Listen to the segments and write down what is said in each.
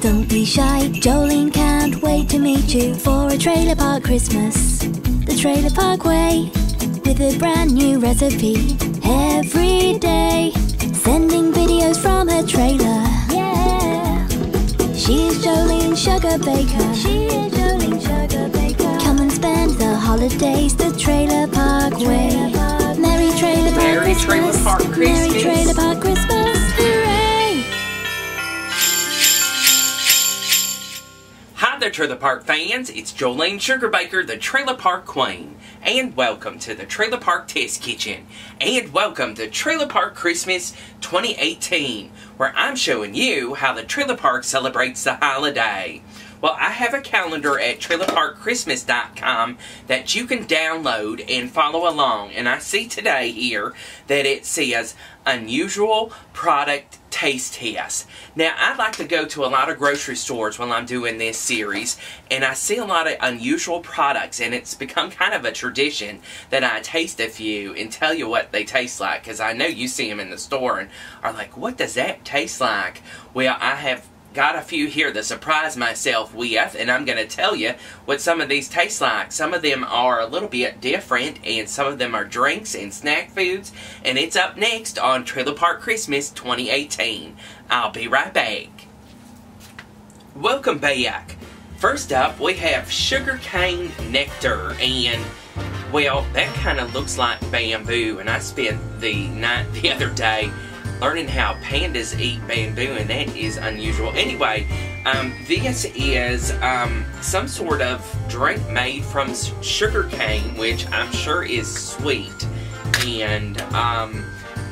don't be shy. Jolene can't wait to meet you for a trailer park Christmas. The Trailer Park Way with a brand new recipe every day. Sending videos from her trailer. Yeah. She's Jolene Sugarbaker. She is Jolene Sugarbaker. Come and spend the holidays the Trailer Park Way. Merry Trailer Park Merry Christmas. Trailer Park Christmas. Merry Trailer Park Christmas. There, Trailer Park fans. It's Jolene Sugarbaker, the Trailer Park Queen. And welcome to the Trailer Park Test Kitchen. And welcome to Trailer Park Christmas 2018, where I'm showing you how the Trailer Park celebrates the holiday. Well, I have a calendar at trailerparkchristmas.com that you can download and follow along. And I see today here that it says unusual product taste test. Now, I like to go to a lot of grocery stores while I'm doing this series, and I see a lot of unusual products, and it's become kind of a tradition that I taste a few and tell you what they taste like, because I know you see them in the store and are like, what does that taste like? Well, I have got a few here to surprise myself with, and I'm going to tell you what some of these taste like. Some of them are a little bit different, and some of them are drinks and snack foods, and it's up next on Trailer Park Christmas 2018. I'll be right back. Welcome back. First up, we have sugarcane nectar, and well, that kind of looks like bamboo, and I spent the night the other day learning how pandas eat bamboo, and that is unusual. Anyway, um, this is um, some sort of drink made from sugar cane, which I'm sure is sweet. And um,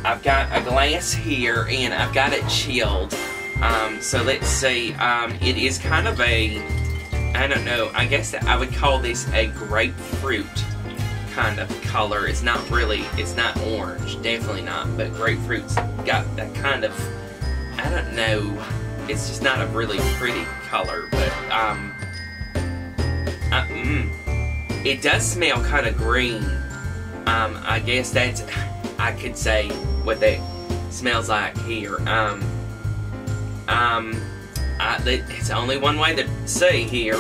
I've got a glass here, and I've got it chilled. Um, so let's see. Um, it is kind of a, I don't know. I guess I would call this a grapefruit kind of color. It's not really, it's not orange, definitely not, but grapefruit's got that kind of, I don't know, it's just not a really pretty color, but, um, uh, mm, it does smell kind of green. Um, I guess that's, I could say what that smells like here. Um, um, I, it's only one way to say here.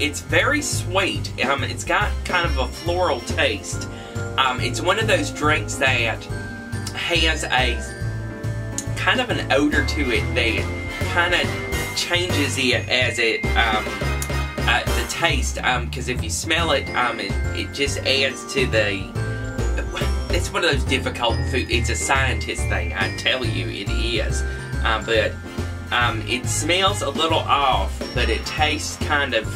It's very sweet. Um, it's got kind of a floral taste. Um, it's one of those drinks that has a kind of an odor to it that kind of changes it as it um, uh, the taste. Because if you smell it, um, it, it just adds to the. It's one of those difficult food. It's a scientist thing. I tell you, it is. Um, but um, it smells a little off, but it tastes kind of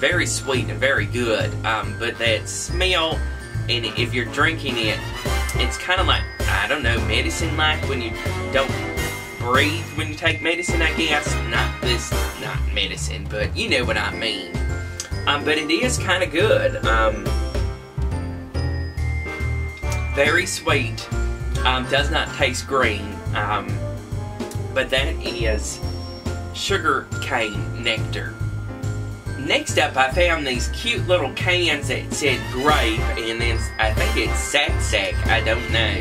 very sweet and very good. Um, but that smell, and if you're drinking it, it's kind of like, I don't know, medicine like when you don't breathe when you take medicine, I guess. Not this, not medicine, but you know what I mean. Um, but it is kind of good. Um, very sweet. Um, does not taste green. Um, but that is sugar cane nectar. Next up, I found these cute little cans that said grape, and then I think it's sack sack. I don't know,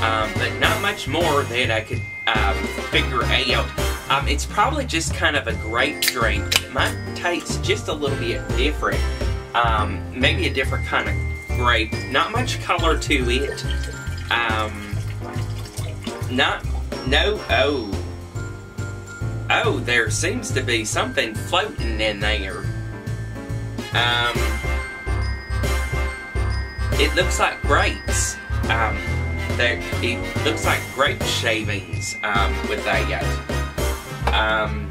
um, but not much more that I could um, figure out. Um, it's probably just kind of a grape drink, but it might taste just a little bit different. Um, maybe a different kind of grape. Not much color to it. Um, not no. Oh. Oh, there seems to be something floating in there. Um, it looks like grapes. Um, there, it looks like grape shavings. Um, with that. Um,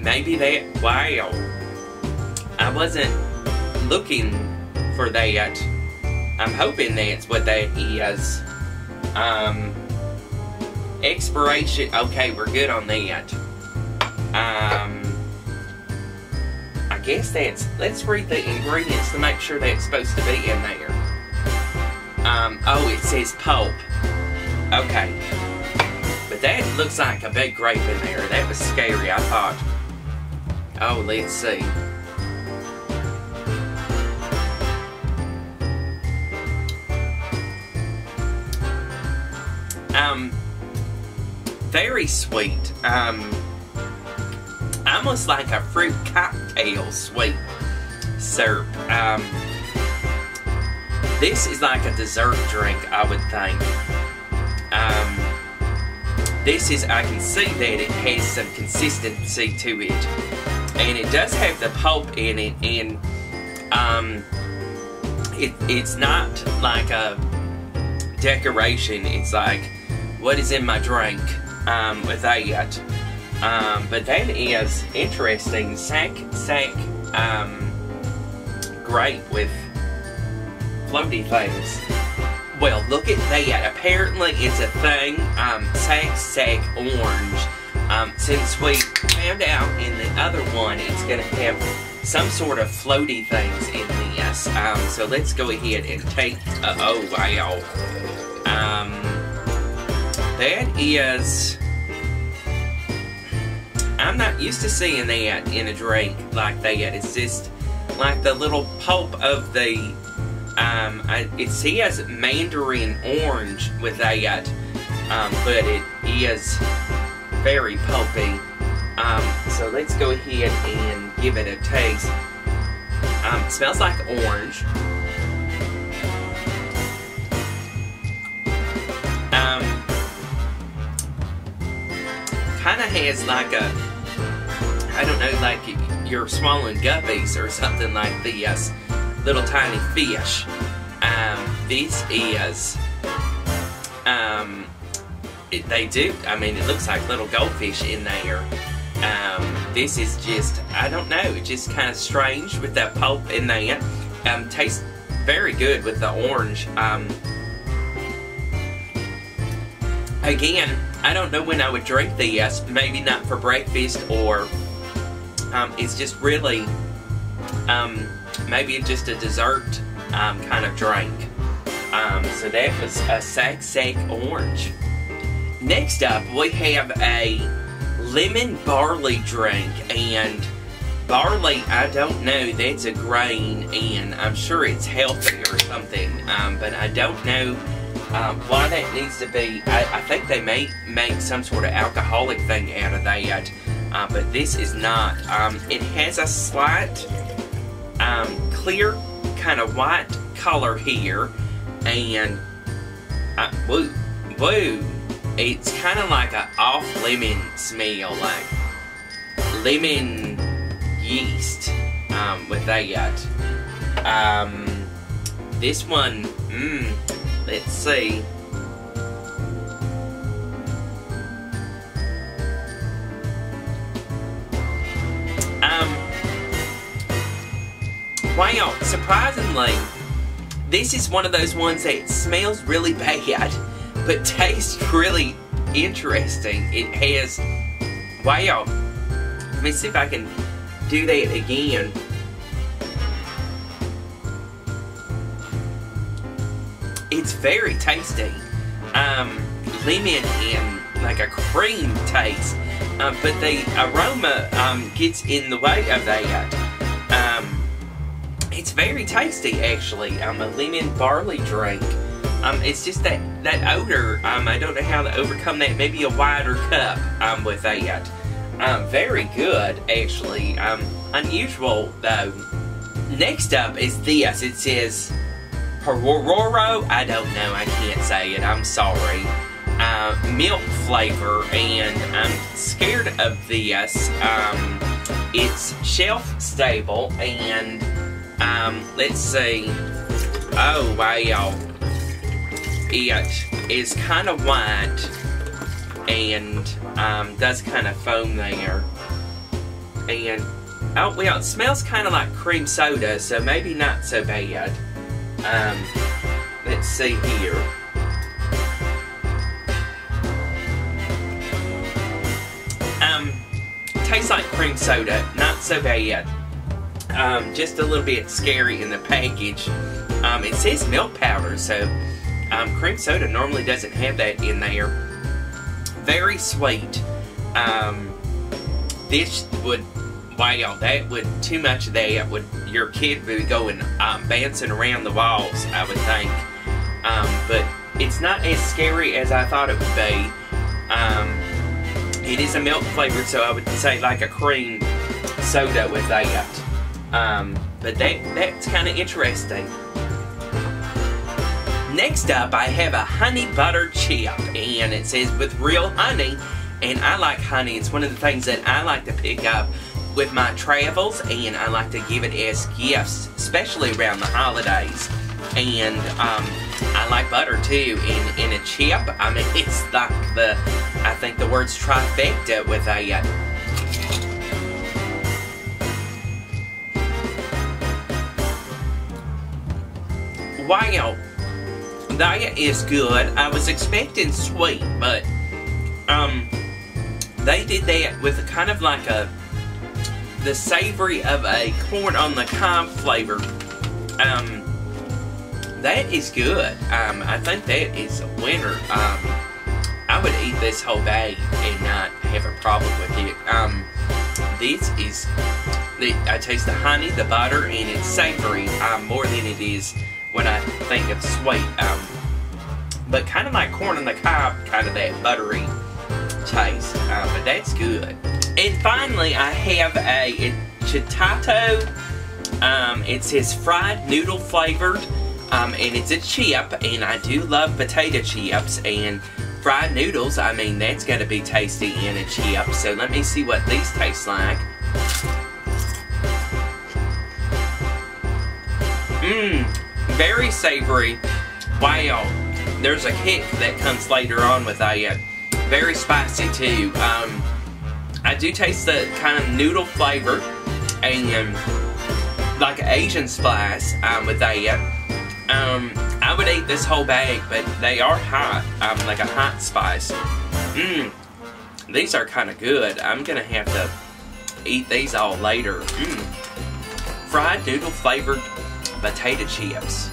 maybe that. Wow. I wasn't looking for that. I'm hoping that's what that is. Um, expiration. Okay, we're good on that. guess that's, let's read the ingredients to make sure that's supposed to be in there. Um, oh, it says pulp. Okay. But that looks like a big grape in there. That was scary, I thought. Oh, let's see. Um, very sweet. Um, almost like a fruit cocktail sweet syrup. Um, this is like a dessert drink, I would think. Um, this is, I can see that it has some consistency to it. And it does have the pulp in it, and um, it, it's not like a decoration. It's like, what is in my drink um, with that. Um, but that is interesting. Sack, sack, um, grape with floaty things. Well, look at that. Apparently, it's a thing. Um, sack, sack, orange. Um, since we found out in the other one, it's going to have some sort of floaty things in this. Um, so let's go ahead and take. Uh, oh wow. Um, that is. I'm not used to seeing that in a drink like that. It's just like the little pulp of the. Um, I, it says mandarin orange with that, um, but it is very pulpy. Um, so let's go ahead and give it a taste. Um, smells like orange. Um, kind of has like a, I don't know, like you're swallowing guppies or something like this. Little tiny fish. Um, this is, um, it, they do, I mean, it looks like little goldfish in there. Um, this is just, I don't know, it's just kind of strange with that pulp in there. Um, tastes very good with the orange. Um, again, I don't know when I would drink this. Maybe not for breakfast or um, it's just really um, maybe just a dessert um, kind of drink. Um, so that was a Sac Sac Orange. Next up, we have a lemon barley drink and barley I don't know that's a grain and I'm sure it's healthy or something um, but I don't know um, why that needs to be I, I, think they may make some sort of alcoholic thing out of that uh, but this is not um, it has a slight um, clear kind of white color here and uh, woo it's kind of like a off lemon smell, like lemon yeast um, with that. Um, this one, mmm, let's see. Wow, surprisingly, this is one of those ones that smells really bad but tastes really interesting. It has, wow. Let me see if I can do that again. It's very tasty. Um, lemon and like a cream taste, uh, but the aroma um, gets in the way of that. It's very tasty actually. Um, a lemon barley drink. Um, it's just that that odor. Um, I don't know how to overcome that. Maybe a wider cup. Um, with that. Um, very good actually. Um, unusual though. Next up is this. It says Pororo. I don't know. I can't say it. I'm sorry. Uh, milk flavor, and I'm scared of this. Um, it's shelf stable, and um, let's see. Oh wow it is kind of white and um, does kind of foam there. And, oh, well, it smells kind of like cream soda, so maybe not so bad. Um, let's see here. Um, tastes like cream soda, not so bad. Um, just a little bit scary in the package. Um, it says milk powder, so um, cream soda normally doesn't have that in there. Very sweet. Um, this would, wow, that would, too much of that would, your kid would be going um, bouncing around the walls, I would think. Um, but it's not as scary as I thought it would be. It is a milk flavored, so I would say like a cream soda with that. Um, but that that's kind of interesting. Next up, I have a honey butter chip, and it says with real honey. And I like honey. It's one of the things that I like to pick up with my travels, and I like to give it as gifts, especially around the holidays. And um, I like butter too. In in a chip, I mean, it's like the I think the word's trifecta with a. wow, that is good. I was expecting sweet, but um, they did that with a kind of like a the savory of a corn on the cob flavor. Um, that is good. Um, I think that is a winner. Um, I would eat this whole bag and not have a problem with it. Um, this is, the, I taste the honey, the butter, and it's savory um, more than it is when I think of sweet. Um, but kind of like corn on the cob, kind of that buttery taste. Uh, but that's good. And finally, I have a chitato. Um, it says fried noodle flavored, um, and it's a chip, and I do love potato chips, and fried noodles, I mean, that's got to be tasty in a chip. So let me see what these taste like. Mmm, very savory. Wow, there's a kick that comes later on with that. Very spicy too. Um, I do taste the kind of noodle flavor and like an Asian spice um, with that. Um, I would eat this whole bag, but they are hot, um, like a hot spice. Mmm, these are kind of good. I'm gonna have to eat these all later. Mmm, fried noodle flavored potato chips.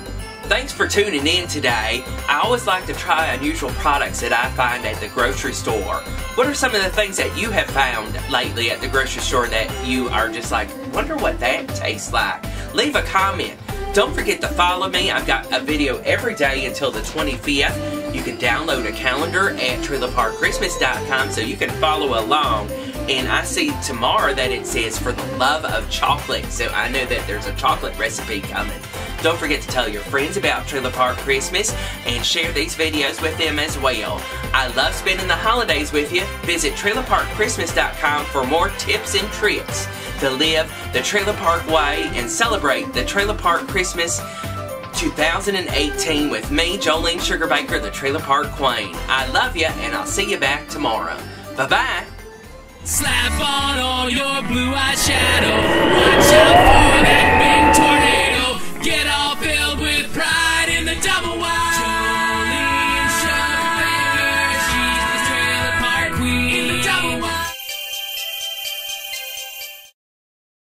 Thanks for tuning in today. I always like to try unusual products that I find at the grocery store. What are some of the things that you have found lately at the grocery store that you are just like, wonder what that tastes like? Leave a comment. Don't forget to follow me. I've got a video every day until the 25th. You can download a calendar at trailerparkchristmas.com so you can follow along. And I see tomorrow that it says for the love of chocolate. So I know that there's a chocolate recipe coming. Don't forget to tell your friends about Trailer Park Christmas and share these videos with them as well. I love spending the holidays with you. Visit trailerparkchristmas.com for more tips and tricks to live the Trailer Park way and celebrate the Trailer Park Christmas 2018 with me, Jolene Sugarbaker, the Trailer Park Queen. I love you, and I'll see you back tomorrow. Bye-bye. Slap on all your blue. Watch out